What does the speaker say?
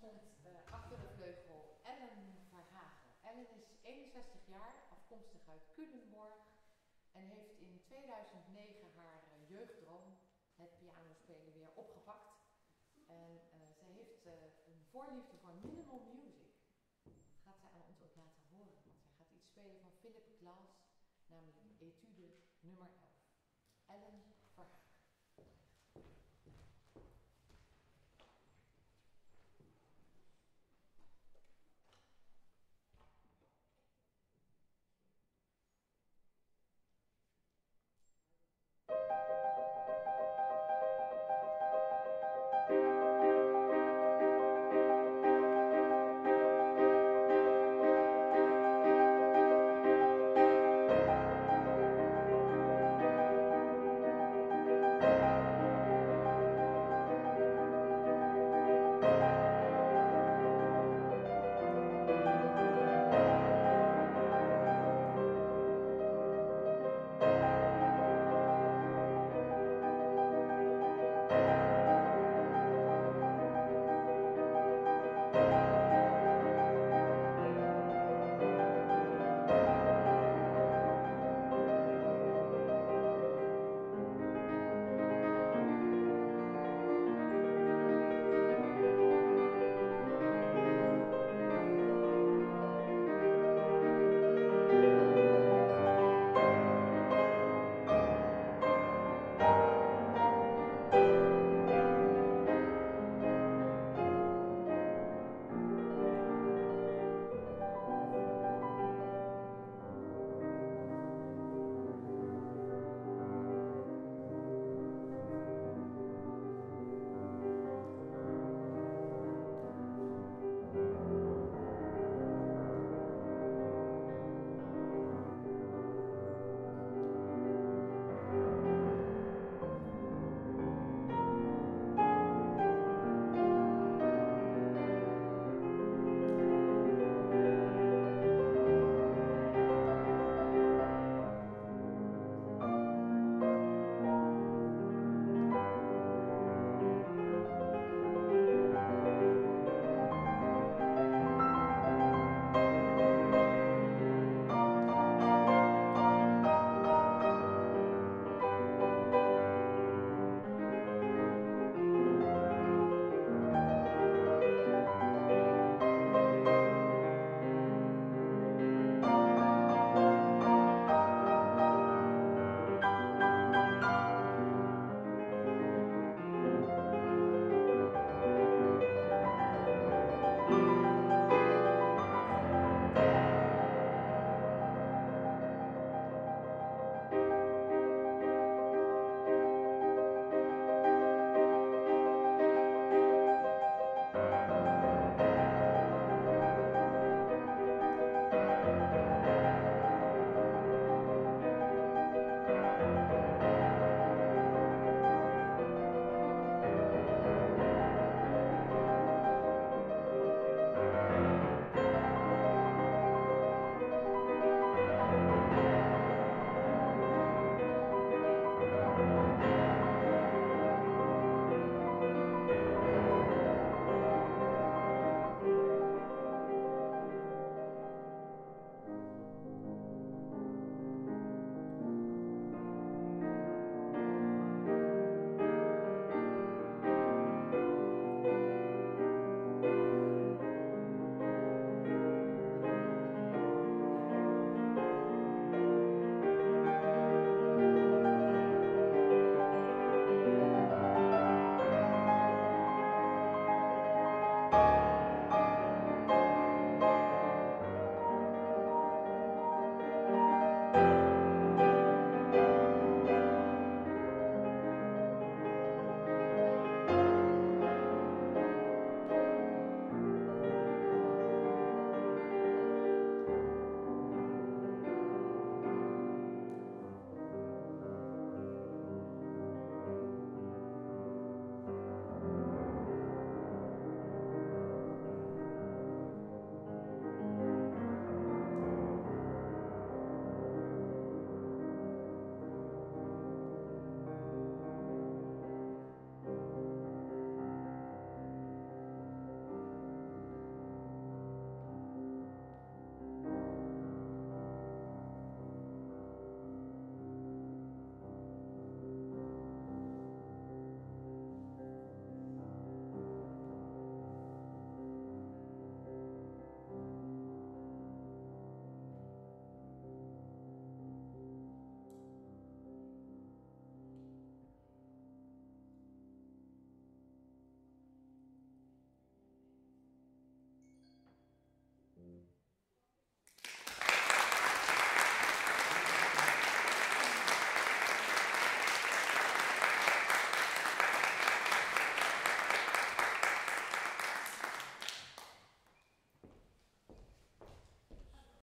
stond eh, achter de vleugel Ellen Verhagen. Ellen is 61 jaar, afkomstig uit Culemborg en heeft in 2009 haar uh, jeugddroom, het pianospelen, weer opgepakt. En eh, zij heeft een voorliefde voor minimal music. Dat gaat zij aan ons ook laten horen, want zij gaat iets spelen van Philip Glass, namelijk etude nummer 11. Ellen Verhagen.